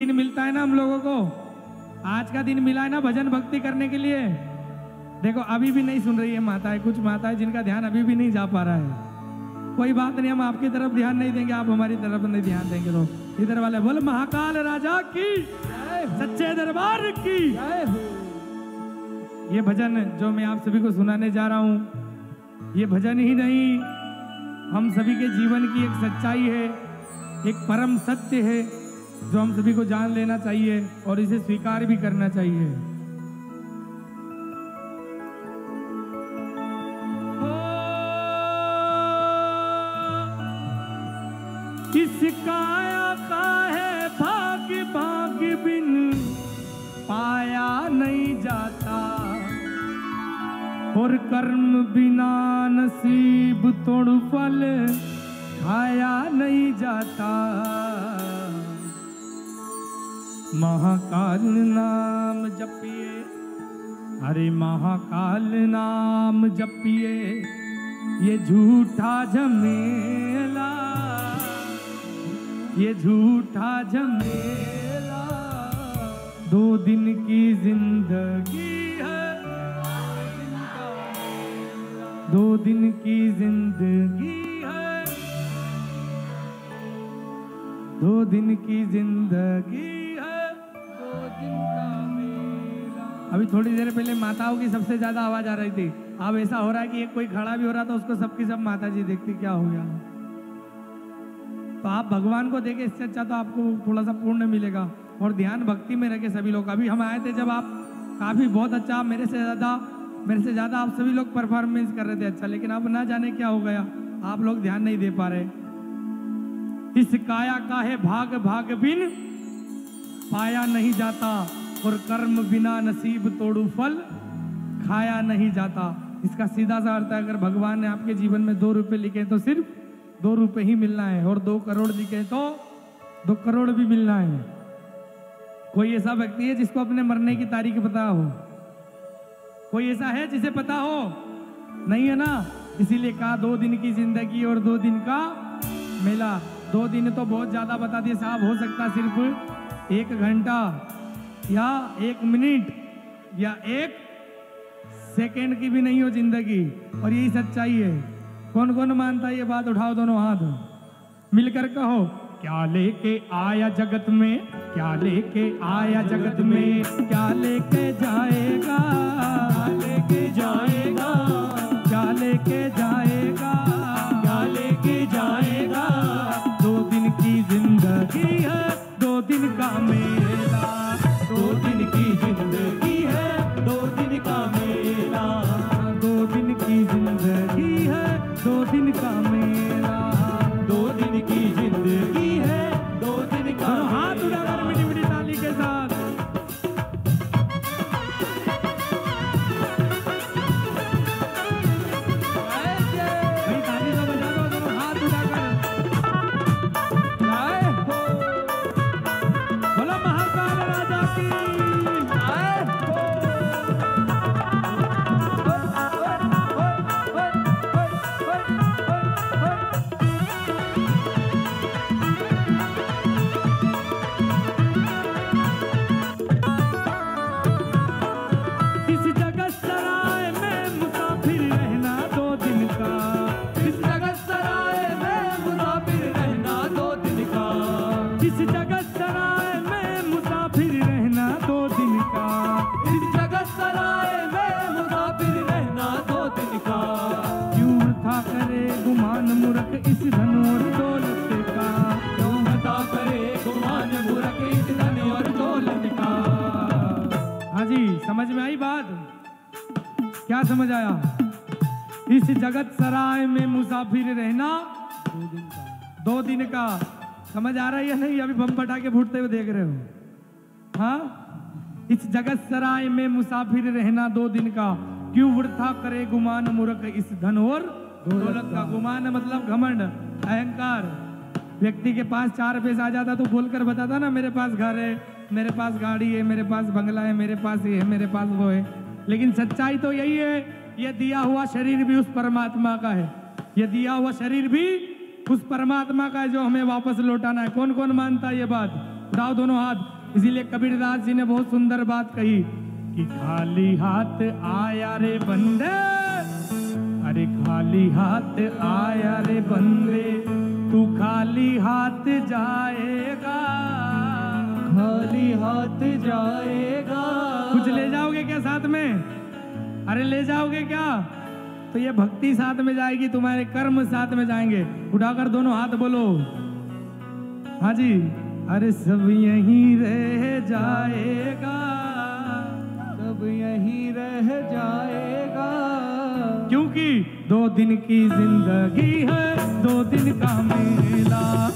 दिन मिलता है ना हम लोगों को? आज का दिन मिला है ना भजन भक्ति करने के लिए? देखो, अभी भी नहीं सुन रही है माताएँ, कुछ माताएँ जिनका ध्यान अभी भी नहीं जा पा रहा है। कोई बात नहीं, हम आपकी तरफ़ ध्यान नहीं देंगे, आप हमारी तरफ़ नहीं ध्यान देंगे लोग। इधर वाले, बोल, महाकाल राजा की सच्चे दरबार की ये भजन जो मैं आप सभी को सुनाने जा रहा हूँ, ये भजन ही नहीं। हम सभी के जीवन की एक सच्चाई है, एक परम सत्य है। जो हम सभी को जान लेना चाहिए और इसे स्वीकार भी करना चाहिए। इस काया का है भाग भाग बिन, पाया नहीं जाता। और कर्म बिना नसीब तोड़ फल, खाया नहीं जाता। महाकाल नाम जपिए। अरे महाकाल नाम जपिए। ये झूठा झमेला। ये झूठा झमेला। दो दिन की ज़िंदगी है। दो दिन की ज़िंदगी है। दो दिन की ज़िंदगी थोड़ी देर पहले माताओं की सबसे ज़्यादा आवाज़ आ रही थी। अब ऐसा हो रहा है कि एक कोई खड़ा भी हो रहा था उसको सबकी सब माता जी देखती, क्या हो गया? तो आप भगवान को देखे, इससे अच्छा तो आपको थोड़ा सा पूर्ण मिलेगा। और ध्यान भक्ति में रखे सभी लोग। अभी हम आए थे जब आप काफ़ी बहुत अच्छा मेरे से ज़्यादा, मेरे से ज़्यादा आप सभी लोग परफॉर्मेंस कर रहे थे अच्छा लेकिन अब ना जाने क्या हो गया। आप लोग ध्यान नहीं दे पा रहे। इस काया का है भाग भाग बिन, पाया नहीं जाता। और कर्म बिना नसीब तोड़ू फल खाया नहीं जाता। इसका सीधा सा अर्थ है, अगर भगवान ने आपके जीवन में दो रुपए लिखे तो सिर्फ़ दो रुपए ही मिलना है, और दो करोड़ लिखे तो दो करोड़ भी मिलना है। कोई ऐसा व्यक्ति है जिसको अपने मरने की तारीख पता हो? कोई ऐसा है जिसे पता हो? नहीं है ना? इसीलिए कहा, दो दिन की ज़िंदगी और दो दिन का मेला। दो दिन तो बहुत ज़्यादा बता दिए, साहब, हो सकता सिर्फ़ एक घंटा या एक मिनट या एक सेकेंड की भी नहीं हो ज़िंदगी। और यही सच्चाई है। कौन कौन मानता है ये बात? उठाओ दोनों हाथ। मिलकर कहो, क्या लेके आया जगत में? क्या लेके आया जगत में? क्या लेके जाएगा? समझ आया? इस जगत सराय में मुसाफिर रहना दो दिन का। दो दिन का समझ आ रहा है या नहीं? अभी बम पटाके फूटते हुए देख रहे हो। हाँ? इस जगत सराय में मुसाफिर रहना दो दिन का। क्यों वृथा करे गुमान मूर्ख इस धन और? दौलत का गुमान मतलब घमंड, अहंकार। व्यक्ति के पास चार पैसा आ जाता तो बोलकर बताता ना, मेरे पास घर है, मेरे पास गाड़ी है, मेरे पास बंगला है, मेरे पास ये है, मेरे पास वो है। लेकिन सच्चाई तो यही है ये दिया हुआ शरीर भी उस परमात्मा का है। ये दिया हुआ शरीर भी उस परमात्मा का है जो हमें वापस लौटाना है। कौन कौन मानता है ये बात? उठाओ दोनों हाथ। इसीलिए कबीरदास जी ने बहुत सुंदर बात कही कि खाली हाथ आया रे बंदे। अरे खाली हाथ आया रे बंदे, तू खाली हाथ जाएगा। खाली हाथ जाएगा। कुछ ले जाओगे क्या साथ में? अरे ले जाओगे क्या? तो ये भक्ति साथ में जाएगी, तुम्हारे कर्म साथ में जाएँगे। उठाकर दोनों हाथ बोलो। हाँ जी। अरे सब यहीं रह जाएगा। सब यहीं रह जाएगा। क्योंकि दो दिन की ज़िंदगी है, दो दिन का मेला।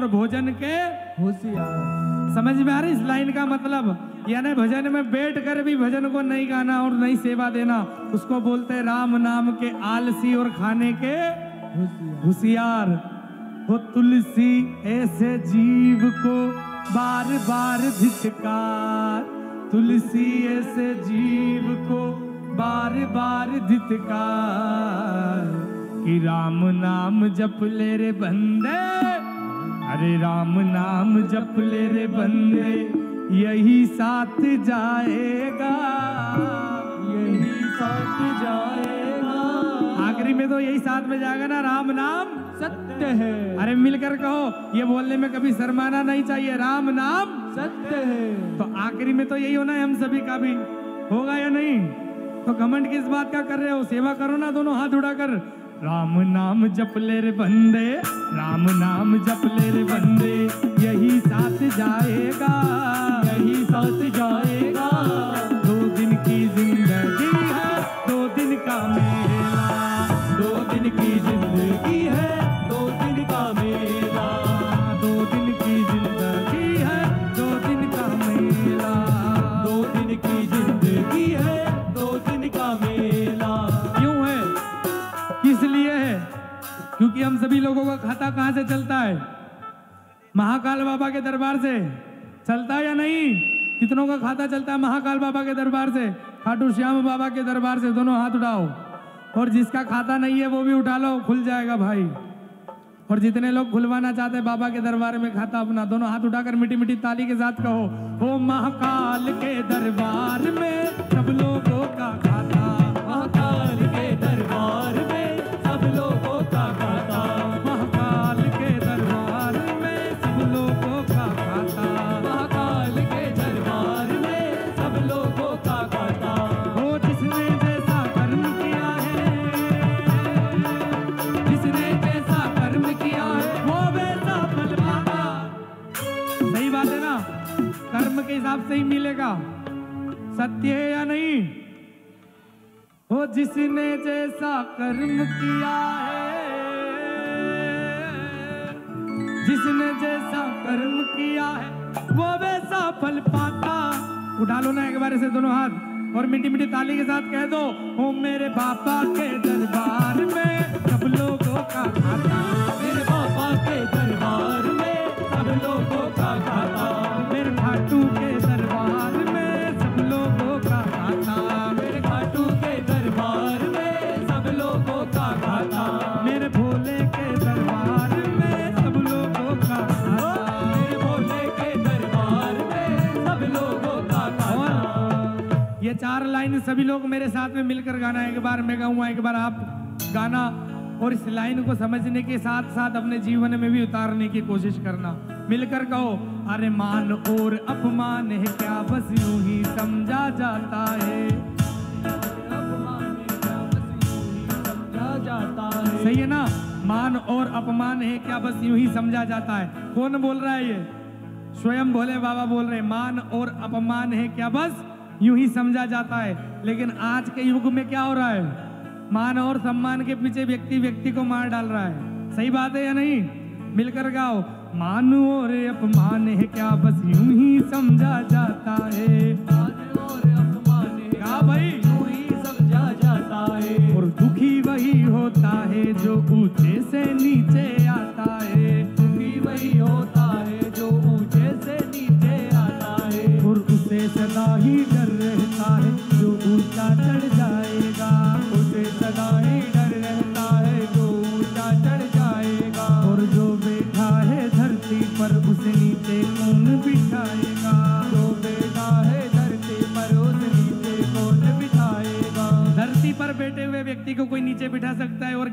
और भोजन के होशियार समझ में आ रही इस लाइन का मतलब? यानी भजन में बैठ कर भी भजन को नहीं गाना और नहीं सेवा देना उसको बोलते हैं राम नाम के आलसी और खाने के होशियार। हो तुलसी ऐसे जीव को बार बार धिक्कार तुलसी ऐसे जीव को बार बार धिक्कार कि राम नाम जप ले रे बंदे। अरे राम नाम जप ले रे बंदे, यही साथ जाएगा। यही साथ जाएगा। आखिरी में तो यही साथ में जाएगा ना, राम नाम सत्य है। अरे मिलकर कहो, ये बोलने में कभी शर्माना नहीं चाहिए, राम नाम सत्य है। तो आखिरी में तो यही होना है हम सभी का भी। होगा या नहीं? तो घमंड किस बात का कर रहे हो? सेवा करो ना दोनों हाथ उठाकर। राम नाम जप ले रे बंदे, राम नाम जप ले रे बंदे, यही साथ जाएगा, यही साथ जाएगा। लोगों का खाता कहाँ से चलता है? महाकाल बाबा के दरबार से। चलता है या नहीं? कितनों का खाता चलता है महाकाल बाबा के दरबार से? खाटू श्याम बाबा के दरबार से दोनों हाथ उठाओ। और जिसका खाता नहीं है वो भी उठा लो, खुल जाएगा भाई। और जितने लोग खुलवाना चाहते हैं बाबा के दरबार में खाता अपना, दोनों हाथ उठाकर मिट्टी मिट्टी ताली के साथ कहो, ओ महाकाल के दरबार में सब लोगों का जिसने जैसा कर्म किया है, जिसने जैसा कर्म किया है, वो वैसा फल पाता। उठा लो ना एक बार से दोनों हाथ, और मिट्टी मिट्टी ताली के साथ कह दो, ओ मेरे पापा के दरबार में सब लोगों का खाता, मेरे पापा के दरबार चार लाइन सभी लोग मेरे साथ में मिलकर गाना एक बार मैं गाऊँगा, एक बार आप गाना और इस लाइन को समझने के साथ साथ अपने जीवन में भी उतारने की कोशिश करना। मिलकर कहो, अरे मान और अपमान है क्या? बस यूँ ही समझा जाता है। सही है ना? मान और अपमान है क्या? बस यूँ ही समझा जाता है। कौन बोल रहा है ये? स्वयं भोले बाबा बोल रहे मान और अपमान है क्या? बस यूँ ही समझा जाता है। लेकिन आज के युग में क्या हो रहा है? मान और सम्मान के पीछे व्यक्ति व्यक्ति को मार डाल रहा है। सही बात है या नहीं? मिलकर गाओ, मान और अपमान है, क्या बस यूँ ही समझा जाता है।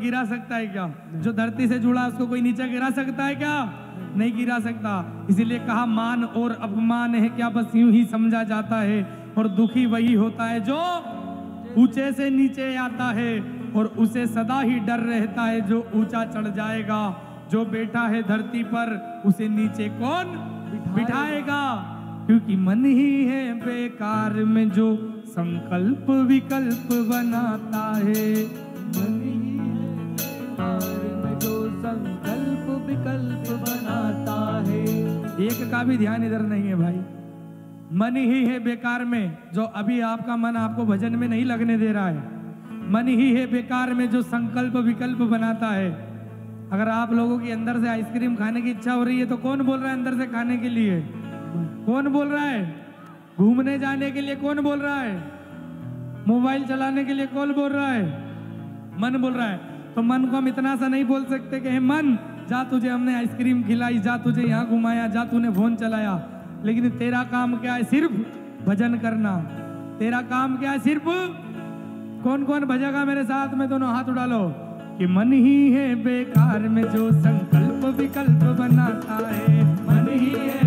गिरा सकता है क्या? जो धरती से जुड़ा उसको कोई नीचे गिरा सकता है क्या? नहीं गिरा सकता। इसीलिए कहा मान और अपमान है क्या? बस यूँ ही समझा जाता है। और दुखी वही होता है जो ऊँचे से नीचे आता है और उसे सदा ही डर रहता है जो ऊँचा चढ़ जाएगा। जो बैठा है धरती पर उसे नीचे कौन बिठाएगा? क्योंकि मन ही है बेकार में जो संकल्प विकल्प बनाता है। मन ही का भी ध्यान इधर नहीं है भाई। मन ही है बेकार में, जो अभी आपका मन आपको भजन में नहीं लगने दे रहा है। मन ही है बेकार में, जो संकल्प विकल्प बनाता है। अगर आप लोगों की अंदर से आइसक्रीम खाने की इच्छा हो रही है तो कौन बोल रहा है अंदर से खाने के लिए? कौन बोल रहा है? घूमने जाने के लिए कौन बोल रहा है? मोबाइल चलाने के लिए कौन बोल रहा है? मन बोल रहा है। तो मन को हम इतना सा नहीं बोल सकते कि मन जा तुझे हमने आइसक्रीम खिलाई, जा तुझे यहाँ घुमाया, जा तूने फ़ोन चलाया। लेकिन तेरा काम क्या है सिर्फ़ भजन करना? तेरा काम क्या है सिर्फ़ कौन कौन भजेगा मेरे साथ? में दोनों हाथ उड़ा लो। कि मन ही है बेकार में जो संकल्प विकल्प बनाता है। मन ही है